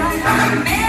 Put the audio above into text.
Amém.